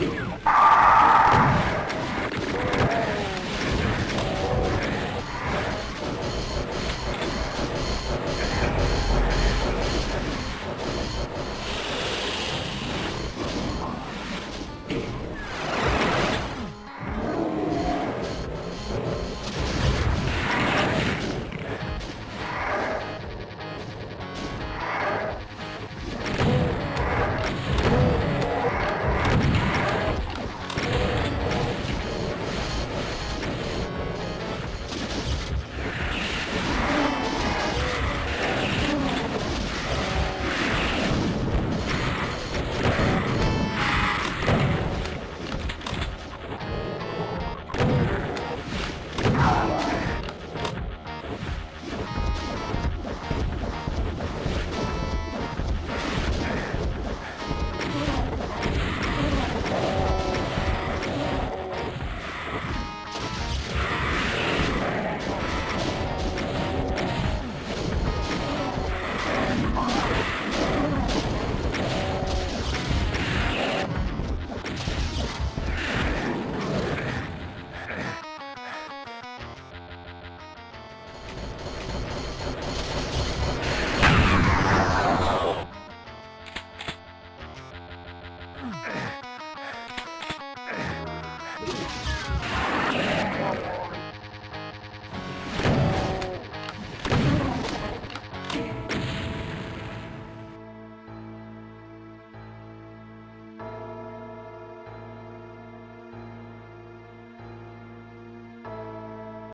Ah! Yeah.